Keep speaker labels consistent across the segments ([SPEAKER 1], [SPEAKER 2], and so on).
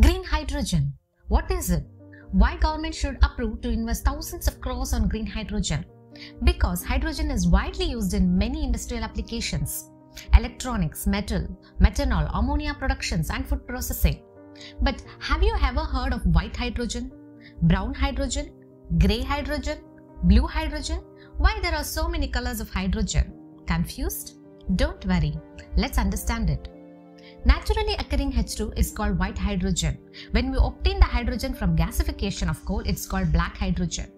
[SPEAKER 1] Green hydrogen. What is it? Why government should approve to invest thousands of crores on green hydrogen? Because hydrogen is widely used in many industrial applications. Electronics, metal, methanol, ammonia productions and food processing. But have you ever heard of white hydrogen? Brown hydrogen? Grey hydrogen? Blue hydrogen? Why there are so many colors of hydrogen? Confused? Don't worry. Let's understand it. Naturally occurring H2 is called white hydrogen. When we obtain the hydrogen from gasification of coal, it's called black hydrogen.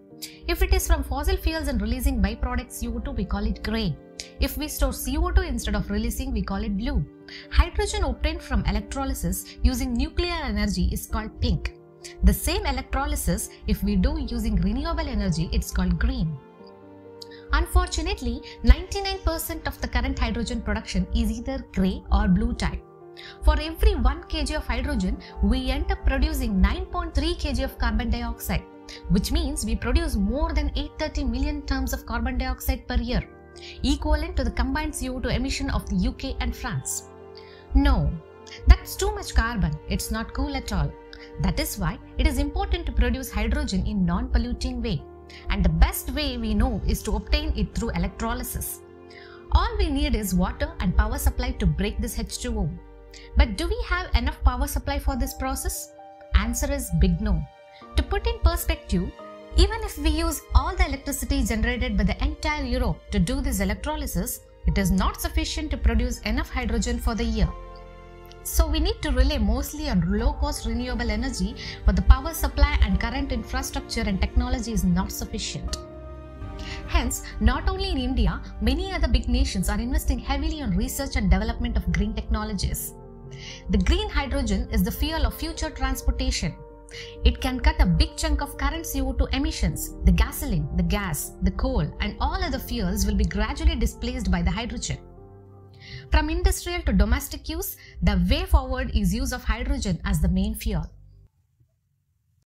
[SPEAKER 1] If it is from fossil fuels and releasing byproduct CO2, we call it grey. If we store CO2 instead of releasing, we call it blue. Hydrogen obtained from electrolysis using nuclear energy is called pink. The same electrolysis, if we do using renewable energy, it's called green. Unfortunately, 99% of the current hydrogen production is either grey or blue type. For every 1 kg of hydrogen, we end up producing 9.3 kg of carbon dioxide, which means we produce more than 830 million tons of carbon dioxide per year, equivalent to the combined CO2 emission of the UK and France. No, that's too much carbon. It's not cool at all. That is why it is important to produce hydrogen in non-polluting way. And the best way we know is to obtain it through electrolysis. All we need is water and power supply to break this H2O. But do we have enough power supply for this process? Answer is big no. To put in perspective, even if we use all the electricity generated by the entire Europe to do this electrolysis, it is not sufficient to produce enough hydrogen for the year. So we need to rely mostly on low-cost renewable energy, but the power supply and current infrastructure and technology is not sufficient. Hence, not only in India, many other big nations are investing heavily on research and development of green technologies. The green hydrogen is the fuel of future transportation. It can cut a big chunk of current CO2 emissions. The gasoline, the gas, the coal, and all other fuels will be gradually displaced by the hydrogen. From industrial to domestic use, the way forward is use of hydrogen as the main fuel.